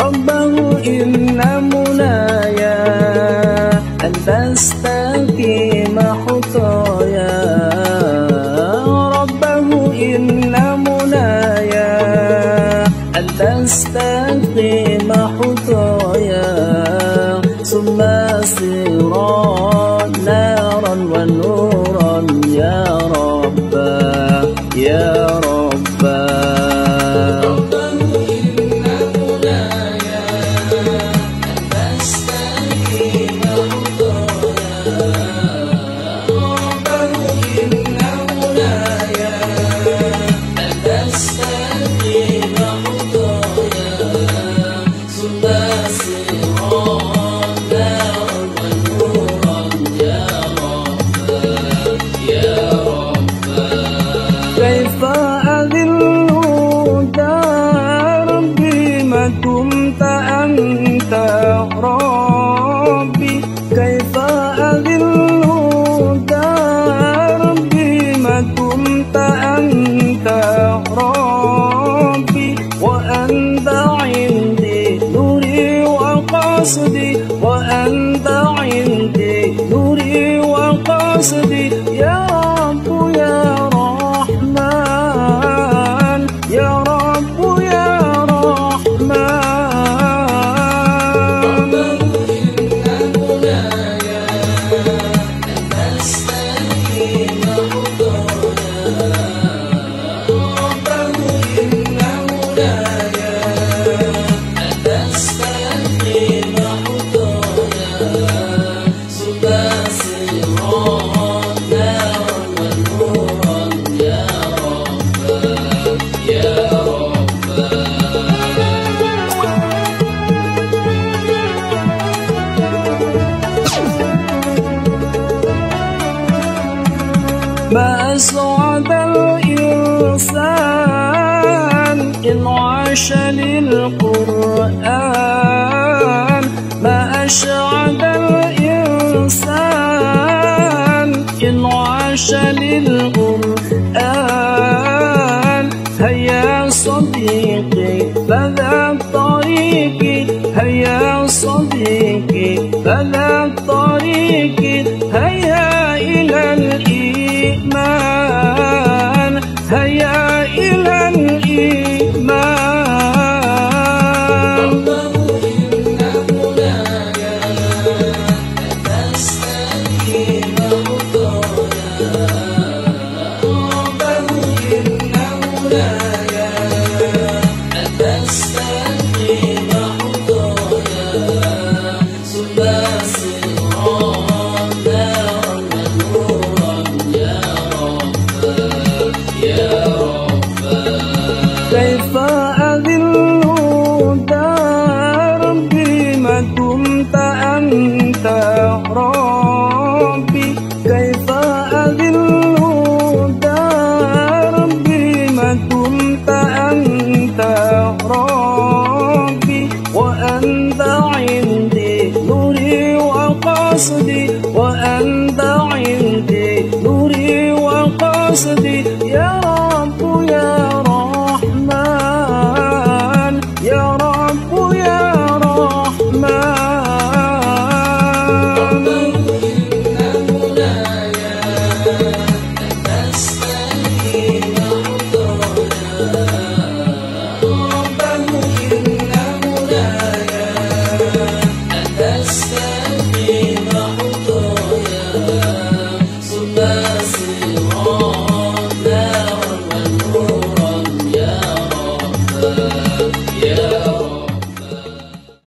ربه إن منايا أن تستقيم خطايا ربه إن منايا أن تستقيم خطايا ثم سرا نارا ونورا يا رب يا ما أسعد الإنسان إن عاش للقرآن. ما أسعد الإنسان إن عاش للقرآن. هيا صديقي فذا طريقي هيا صديقي فذا طريقي هيا إلى الإيمان كيف أذل ربي ما كنت أنت ربي؟ كيف أذل ربي ما كنت أنت ربي؟ وأنت عندي نوري وقصدي وأنت عندي نوري وقصدي.